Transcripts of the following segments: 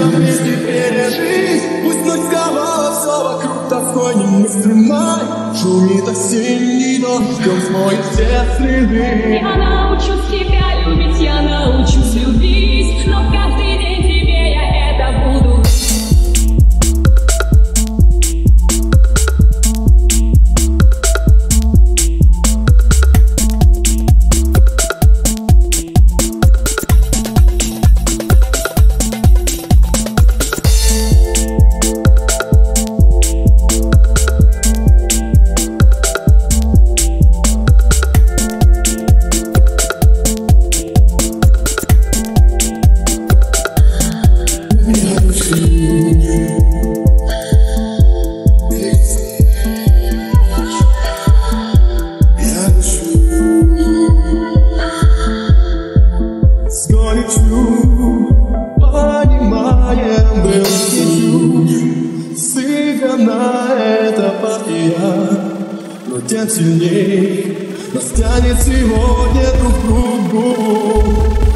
нам вместе пережить Пусть ночь сковала все вокруг тоской немыслимой Шумит осенний дождь, он смоет все следы Я научусь тебя тень теней Настанет сегодня друг другу.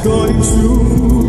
It's going to.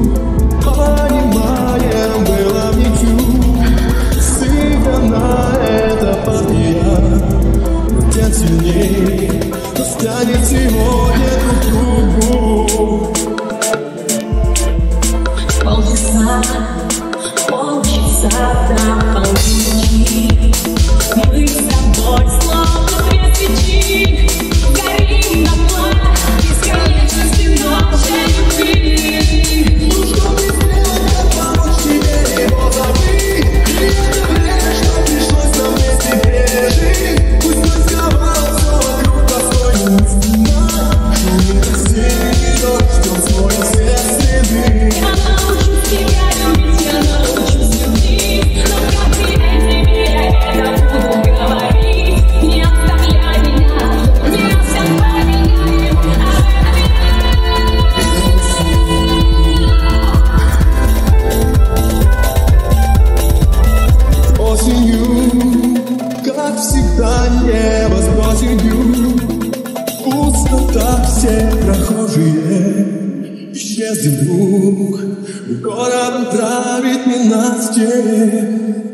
небо с осенью Пустота все прохожие. Исчезли вдруг Город травит меня стены